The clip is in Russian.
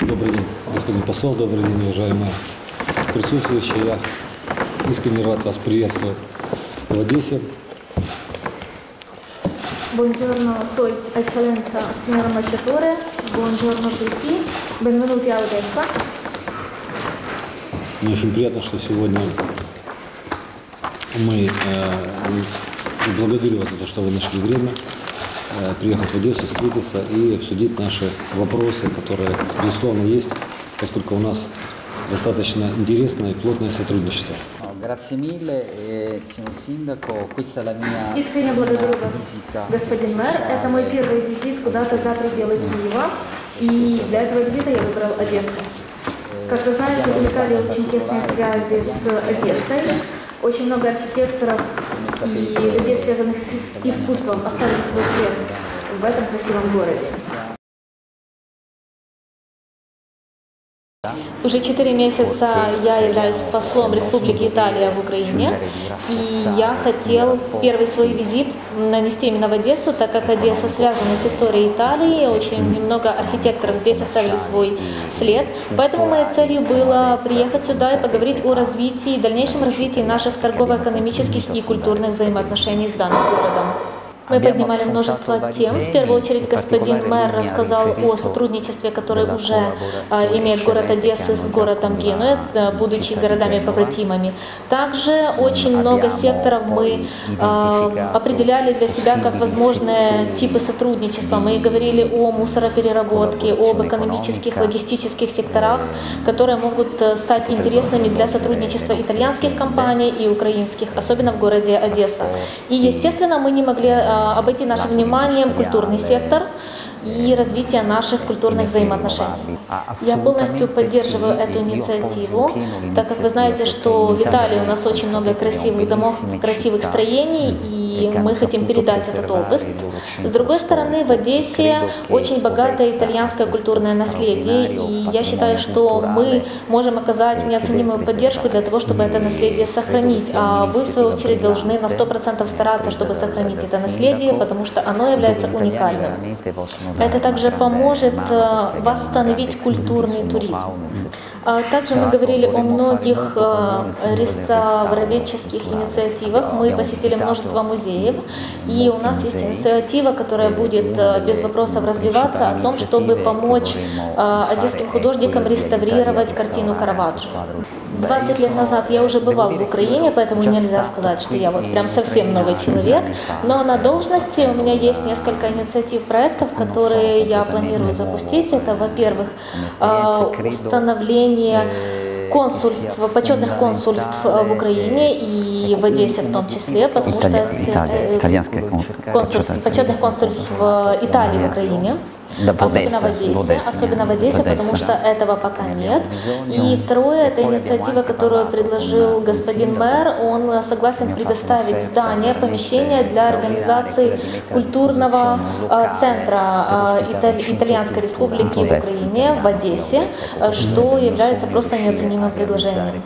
Добрый день, господин посол, добрый день, уважаемые присутствующие. Я искренне рад вас приветствовать в Одессе. Buongiorno, Sua Eccellenza, signor ambasciatore, buongiorno a tutti, benvenuti a Odessa. Мне очень приятно, что сегодня мы э, благодарю вас за то, что вы нашли время приехать в Одессу, встретиться и обсудить наши вопросы, которые, безусловно, есть, поскольку у нас достаточно интересное и плотное сотрудничество. Grazie mille, eh, signor Sindaco, questa è la mia Искренне благодарю вас, господин мэр. Это мой первый визит куда-то за пределы Киева. И для этого визита я выбрал Одессу. Как вы знаете, в Италии очень тесные связи с Одессой. Очень много архитекторов и людей, связанных с ис- искусством, оставили свой след в этом красивом городе. Уже четыре месяца я являюсь послом Республики Италия в Украине, и я хотел первый свой визит нанести именно в Одессу, так как Одесса связана с историей Италии, очень много архитекторов здесь оставили свой след, поэтому моей целью было приехать сюда и поговорить о развитии, дальнейшем развитии наших торгово-экономических и культурных взаимоотношений с данным городом. Мы поднимали множество тем. В первую очередь господин мэр рассказал о сотрудничестве, которое уже а, имеет город Одессы с городом Генуя, будучи городами побратимами. Также очень много секторов мы а, определяли для себя как возможные типы сотрудничества. Мы говорили о мусоропереработке, об экономических, логистических секторах, которые могут э, стать интересными для сотрудничества итальянских компаний и украинских, особенно в городе Одесса. И, естественно, мы не могли э, обойти нашим вниманием культурный сектор и развитие наших культурных взаимоотношений. Я полностью поддерживаю эту инициативу, так как вы знаете, что в Италии у нас очень много красивых домов, красивых строений, и мы хотим передать этот опыт. С другой стороны, в Одессе очень богатое итальянское культурное наследие, и я считаю, что мы можем оказать неоценимую поддержку для того, чтобы это наследие сохранить, а вы, в свою очередь, должны на 100% стараться, чтобы сохранить это наследие, потому что оно является уникальным. Это также поможет э, восстановить культурный туризм. А Также мы говорили о многих э, реставроведческих инициативах. Мы посетили множество музеев, и у нас есть инициатива, которая будет э, без вопросов развиваться о том, чтобы помочь э, одесским художникам реставрировать картину Караваджо. 20 лет назад я уже бывал в Украине, поэтому нельзя сказать, что я вот прям совсем новый человек. Но на должности у меня есть несколько инициатив, проектов, которые я планирую запустить. Это, во-первых, э, установление консульств, почетных консульств э, в Украине и в Одессе в том числе, потому что Италия- это, Италия- э, итальянское кон- консульств, почетное. почетных консульств Италии в Украине. Да, в Особенно в Одессе, Одессе, в Одессе. особенно в Одессе, В Одессе, потому что да. этого пока нет. И второе, это инициатива, которую предложил господин мэр. Он э, согласен предоставить здание, помещение для организации культурного центра Италь- Итальянской республики в. Украине, в Одессе, что является просто неоценимым предложением.